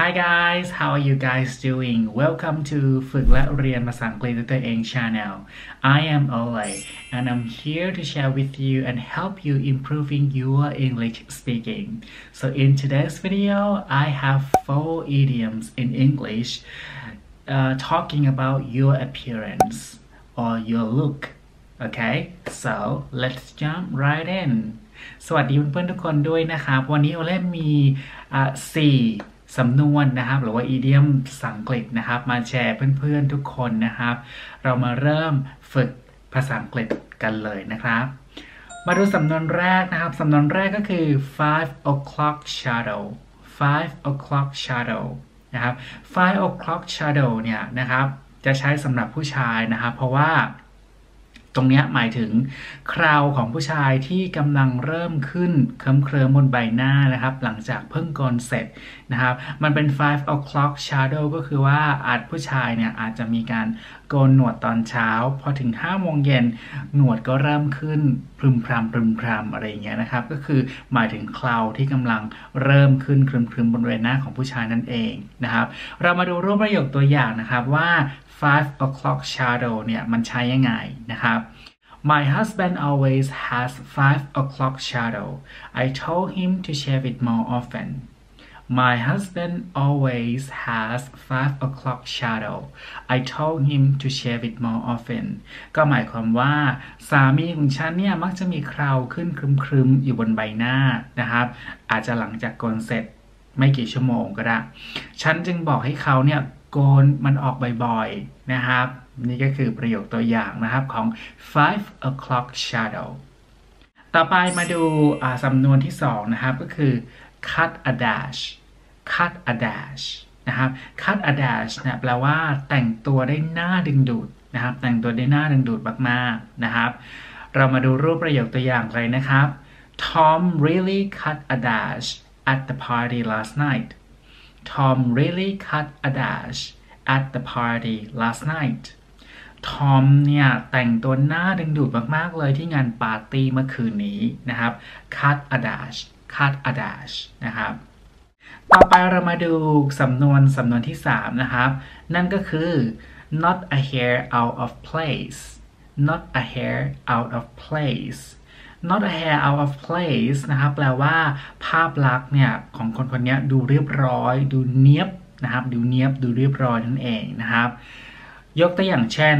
Hi guys how are you guys doing Welcome to ฝึกและเรียนภาษาอังกฤษด้วยตัวเอง channel I am Ole and I'm here to share with you and help you improving your English speaking so in today's video I have four idioms in English uh, talking about your appearance or your look okay so let's jump right in สวัสดีเพื่อนๆทุกคนด้วยนะครับ วันนี้โอเล่มีอ่า สำนวนนะครับ หรือว่า idiom ภาษาอังกฤษนะครับ มาแชร์เพื่อนๆทุกคนนะครับ เรามาเริ่มฝึกภาษาอังกฤษกันเลยนะครับ มาดูสำนวนแรกนะครับ สำนวนแรกก็คือ five o'clock shadow five o'clock shadow นะครับ five o'clock shadow เนี่ยนะครับ จะใช้สำหรับผู้ชายนะครับ เพราะว่า ตรงนี้หมายถึงคราวของผู้ชายที่กำลังเริ่มขึ้นเคลิ้มเคลิมบนใบหน้านะครับ หลังจากเพิ่งกนเสร็จนะครับ มันเป็น five o'clock shadow ก็คือว่าอาจผู้ชายเนี่ยอาจจะมีการโกนหนวดตอนเช้า พอถึง5โมงเย็นหนวดก็เริ่มขึ้นพรึมพรำพรึมพรำอะไรอย่างเงี้ยนะครับ ก็คือหมายถึงคราวที่กำลังเริ่มขึ้นครึมครึมบนใบหน้าของผู้ชายนั่นเองนะครับ เรามาดูรูปประโยคตัวอย่างนะครับว่า five o'clock shadow เนี่ยมันใช้ยังไงนะครับ My husband always has five o'clock shadow. I told him to shave it more often. My husband always has five o'clock shadow. I told him to shave it more often. ก็หมายความว่า สามีของฉันเนี่ยมักจะมีคราวขึ้นครึมๆ อยู่บนใบหน้านะครับ อาจจะหลังจากโกนเสร็จไม่กี่ชั่วโมงก็ได้ ฉันจึงบอกให้เขาเนี่ยโกนมันออกบ่อยๆ นะครับ นี่ก็คือประโยคตัวอย่างนะครับของ five o'clock shadow ต่อไปมาดูสำนวนที่2นะครับก็คือ cut a dash cut a dash นะครับ cut a dash เนี่ยแปลว่าแต่งตัวได้หน่าดึงดูดนะครับ แต่งตัวได้หน่าดึงดูดมากๆนะครับ เรามาดูรูปประโยคตัวอย่างเลยนะครับ Tom really cut a dash at the party last night Tom really cut a dash at the party last night ทอมเนี่ยแต่งตัวหน้าดึงดูดมากๆเลยที่งานปาร์ตี้เมื่อคืนนี้นะครับ cut a dash cut a dash นะครับ ต่อไปเรามาดูสำนวนสำนวนที่ 3 นะครับ นั่นก็คือ not a hair out of place not a hair out of place not a hair out of place นะครับ แปลว่าภาพลักษณ์เนี่ยของคนคนนี้ดูเรียบร้อย ดูเนียบนะครับ ดูเนียบ ดูเรียบร้อยนั่นเองนะครับ ยกตัวอย่างเช่น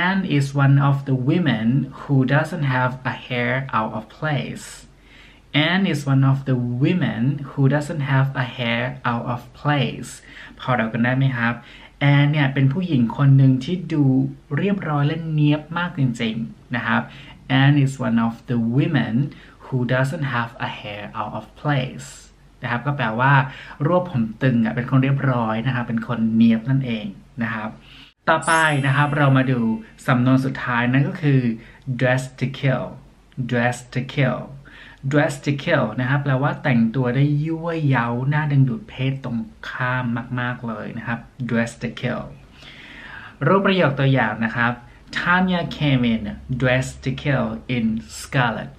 Anne is one of the women who doesn't have a hair out of place Anne is one of the women who doesn't have a hair out of place พอเรากันได้ไหมครับแอนเนี่ยเป็นผู้หญิงคนหนึ่งที่ดูเรียบร้อยและเนียบมากจริงๆนะครับ Anne is one of the women who doesn't have a hair out of place นะครับก็แปลว่ารวบผมตึงอะเป็นคนเรียบร้อยนะครับเป็นคนเนียบนั่นเองนะครับ ต่อไปนะครับเรามาดูสำนวนสุดท้ายนั่นก็คือ dress to kill dress to kill dress to kill นะครับแปลว่าแต่งตัวได้ยั่วเย้าน่าดึงดูดเพศตรงข้ามมาก ๆ เลยนะครับ dress to kill รูปประโยคตัวอย่างนะครับ Tanya came in dressed to kill in scarlet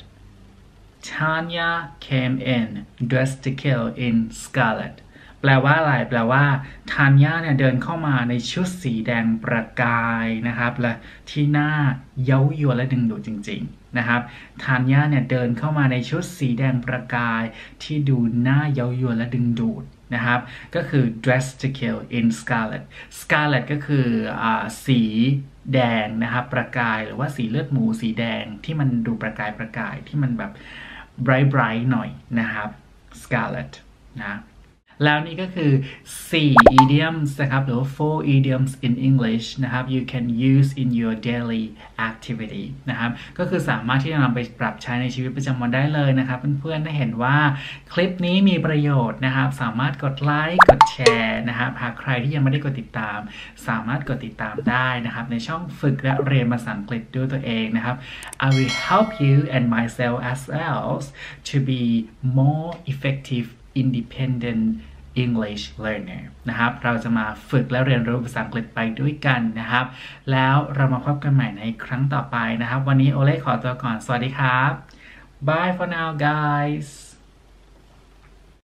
Tanya came in dressed to kill in scarlet แปลว่าอะไรแปลว่าทานย่าเนี่ยเดินเข้ามาในชุดสีแดงประกายนะครับ และที่หน้าเย้ายวนและดึงดูดจริง ๆนะครับทานย่าเนี่ยเดินเข้ามาในชุดสีแดงประกาย ที่ดูหน้าเย้ายวนและดึงดูดนะครับ ก็คือ dress to kill in scarlet scarlet ก็คืออสีแดงนะครับประกายหรือว่าสีเลือดหมูสีแดงที่มันดูประกายประกายที่มันแบบ bright bright หน่อยนะครับ scarlet นะ แล้วนี่ก็คือ 4 idioms นะครับ หรือว่า four idioms in English นะครับ you can use in your daily activity นะครับ ก็คือสามารถที่จะนำไปปรับใช้ในชีวิตประจำวันได้เลยนะครับ เพื่อนๆ ได้เห็นว่าคลิปนี้มีประโยชน์นะครับ สามารถกดไลค์ กดแชร์นะครับ หากใครที่ยังไม่ได้กดติดตาม สามารถกดติดตามได้นะครับ ในช่องฝึกและเรียนภาษาอังกฤษด้วยตัวเองนะครับ I will help you and myself as well to be more effective independent English learner นะครับ เราจะมาฝึกและเรียนรู้ภาษาอังกฤษไปด้วยกันนะครับ แล้วเรามาพบกันใหม่ในครั้งต่อไปนะครับ วันนี้โอเล่ขอตัวก่อน สวัสดีครับ Bye for now guys